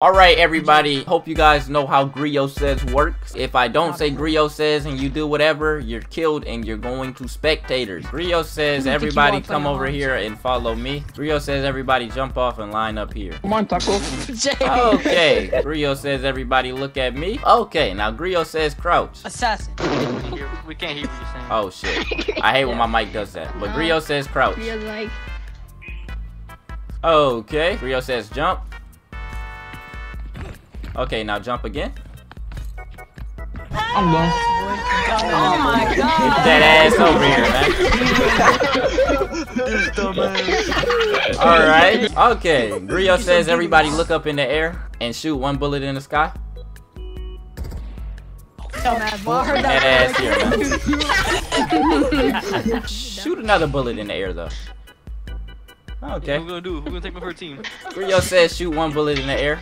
Alright everybody, hope you guys know how Gryo says works. If I don't say Gryo says and you do whatever, you're killed and you're going to spectators. Gryo says everybody come over here and follow me. Gryo says everybody jump off and line up here. Come on, Taco. Okay, Gryo says everybody look at me. Okay, now Gryo says crouch. Assassin. We can't hear what you're saying. Oh shit, I hate when my mic does that. But Gryo says crouch. You're like, Okay, Gryo says jump. Okay, now jump again. I'm done. Oh my god. that ass over here, man. Alright. Okay. Gryo says everybody look up in the air and shoot one bullet in the sky. Dumbass boy. That that. ass here, man. Shoot another bullet in the air, though. What Okay. we gonna do? Who gonna take me for a team? Gryo says shoot one bullet in the air.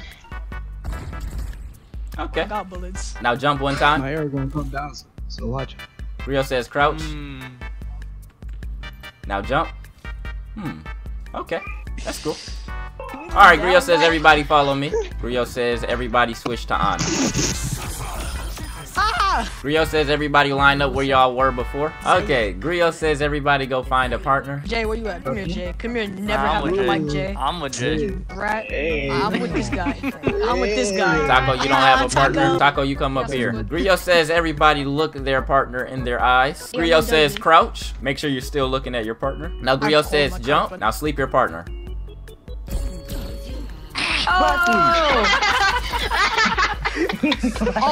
Okay. I got bullets. Now jump one time. My air is gonna come down, so, so watch. Gryo says crouch. Hmm. Now jump. Hmm. Okay. That's cool. Alright, Rio says everybody follow me. Rio says everybody switch to on. Gryo says everybody line up where y'all were before. Okay, Gryo says everybody go find a partner. Jay, where you at? Come here, Jay. Come here. Never Nah, have I'm a with mic, Jay. Jay. I'm with Jay. Right? Hey. I'm with this guy. I'm with this guy. Taco, you don't have a partner. Taco. Taco, you come up here. Gryo says everybody look their partner in their eyes. Yeah, Gryo he says crouch. Make sure you're still looking at your partner. Now Gryo cold says jump. Now sleep your partner. Oh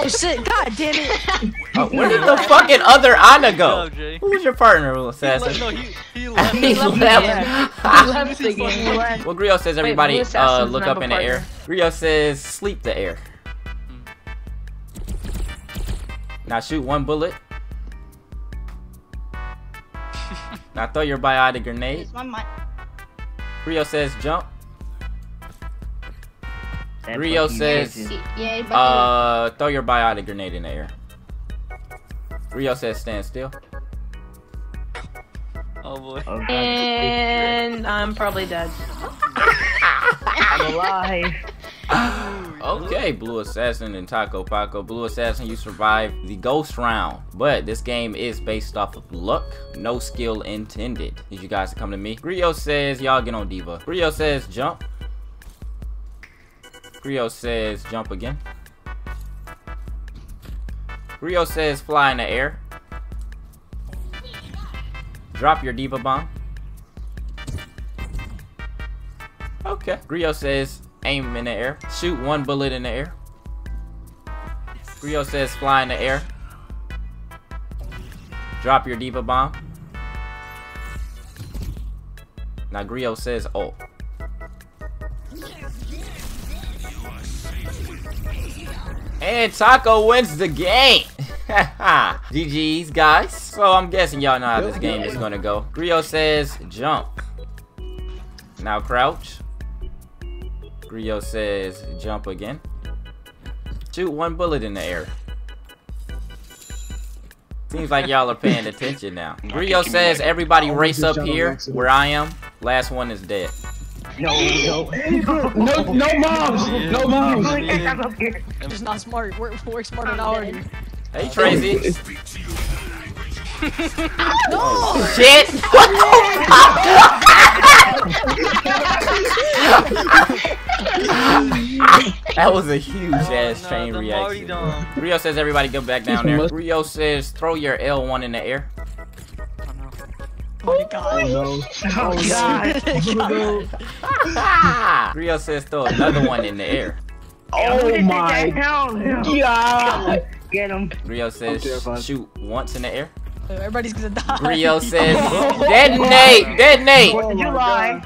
shit! God damn it! Oh, where did the fucking other Ana go? job, Jay. Who's your partner, little He left- assassin? no, he, he left. He left left. the left the game. He left. Well, Gryo says everybody Blue uh, look up a in the air. Gryo says sleep the air. Now shoot one bullet. now throw your biotic grenade. my mic. Gryo says jump. Rio says Yeah, uh throw your biotic grenade in the air. Rio says stand still. Oh boy. and I'm probably dead. I'm alive. okay, Blue Assassin and Taco Paco. Blue Assassin, you survived the ghost round. But this game is based off of luck, no skill intended. Need you guys to come to me. Gryo says, y'all get on D.Va. Gryo says, jump. Gryo says, jump again. Gryo says, fly in the air. Drop your D.Va bomb. Okay. Gryo says, aim in the air. Shoot one bullet in the air. Gryo says, fly in the air. Drop your D.Va bomb. Now Gryo says, oh. And Taco wins the game. GG's, guys. So I'm guessing y'all know how this game is gonna go. Gryo says, jump. Now crouch. Gryo says, jump again. Shoot one bullet in the air. Seems like y'all are paying attention now. Gryo says, everybody race up here where I am. Last one is dead. No, no, no moms, no moms. It's not smart. We're, we're smarter than ours. Hey, Tracy. No! Shit! that was a huge ass Nah, chain I'm reaction. Rio says everybody go back down there. Rio says throw your L1 in the air. Oh my god. Oh No. Oh, oh, god. Oh, Rio says throw another one in the air. Oh my god. Get him. Rio says terrified. shoot once in the air. Everybody's gonna die. Rio says detonate, detonate. Did you lie?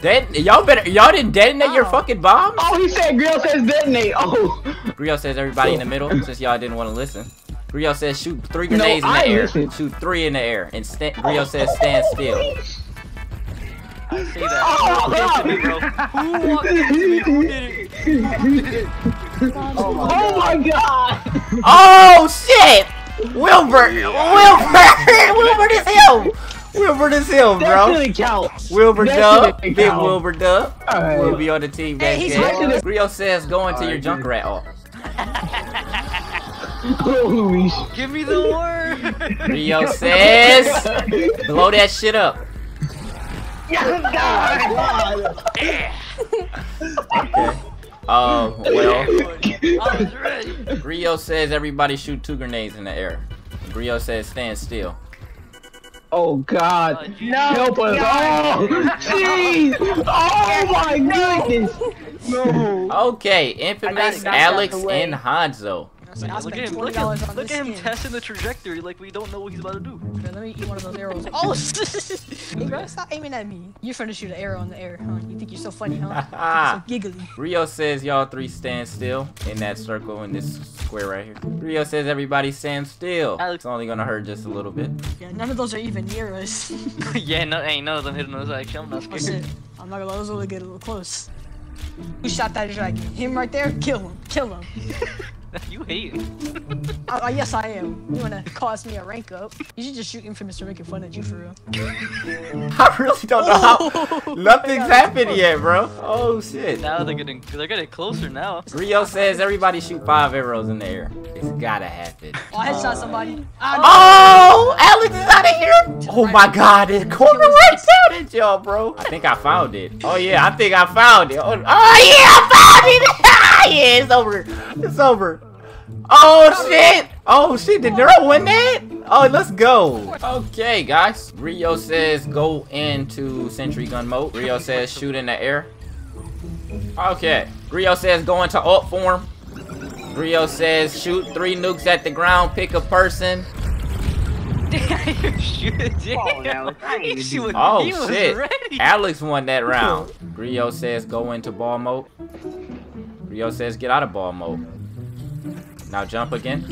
Dead y'all better y'all didn't detonate your Oh. fucking bomb? Oh, he said Grill says detonate. Oh. Rio says everybody in the middle since y'all didn't want to listen. Rio says shoot three grenades No, in the I air. listened. Shoot three in the air. And sta- Rio says stand still. I say that. Who walked me, bro? Who walked into me? Who did it? Oh, oh my god. Oh shit! Wilbur! Wilbur! Wilbur is him! Wilbur this hill, That bro. didn't count. Wilbur That Dub, didn't big count. Wilbur Dub. Alright. Will be on the team Hey, next he's game. Rio says go into your Alright, Junkrat off. Holy sh- Give me the word. Rio says blow that shit up. Okay. Um, well, I was ready. Rio says everybody shoot two grenades in the air. Rio says stand still. Oh God. No. Help us. Oh, jeez. Oh my goodness. No. Okay, infamous got it out Alex and Hanzo. I Look spent at him. Look $20 at on him. Look this at him skin. testing the trajectory like we don't know what he's about to do. Okay, let me eat one of those arrows. Oh, hey, bro, stop aiming at me. You're trying to shoot an arrow in the air, huh? You think you're so funny, huh? so giggly. Rio says y'all three stand still in that circle in this square right here. Rio says everybody stand still. Alex- It's only gonna hurt just a little bit. Yeah, none of those are even near us. yeah, no, ain't none of them hitting those actually. I'm not oh scared. shit. I'm not gonna let those really get a little close. Who shot that dragon? Him right there? Kill him. Kill him. you hate him. Uh, uh, yes, I am. You wanna cause me a rank up? You should just shoot Infamous for making fun of you for real. I really don't know how. Nothing's happened yet, bro. Oh shit. Now they're getting they're getting closer now. Rio says everybody shoot five arrows in the air. It's gotta happen. Oh, I headshot somebody. Ah, Oh, Alex is out of here. Oh my god, it's corner right down at y'all, bro. I think I found it. Oh yeah, I think I found it. Oh, oh yeah, I found it. yeah, it's over. It's over. Oh shit. Oh shit, did Nero win that? Oh, let's go. Okay, guys. Rio says go into sentry gun mode. Rio says shoot in the air. Okay. Rio says go into alt form. Rio says shoot three nukes at the ground, pick a person. Damn, shit, Oh, she was, Oh shit. ready. Alex won that round. Rio says go into ball mode. Rio says get out of ball mode. Now jump again.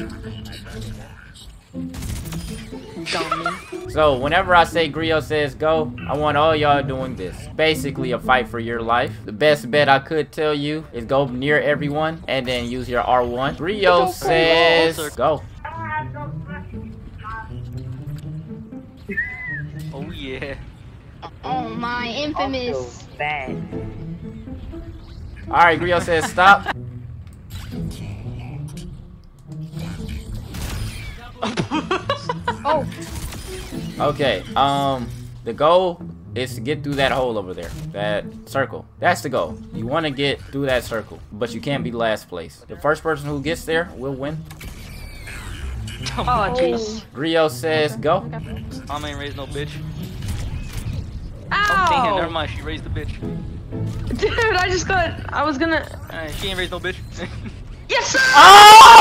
So whenever I say Gryo says go, I want all y'all doing this. Basically a fight for your life. The best bet I could tell you is go near everyone and then use your R1. Gryo says go. Oh yeah. Oh my infamous. Bad. Alright, Gryo says stop. Oh, Okay, um, the goal is to get through that hole over there, that circle. That's the goal. You want to get through that circle, but you can't be last place. The first person who gets there will win. Oh jeez. Rio says go. Mom ain't raised no bitch. Oh, damn, never Ow! mind. She raised the bitch. Dude, I just got. I was gonna. Alright, she ain't raised no bitch. Yes, sir! Oh!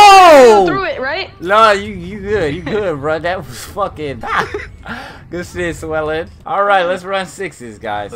Through it, right? No, you you good, you good, bro. That was fucking good shit, Swelling. All right, let's run sixes, guys.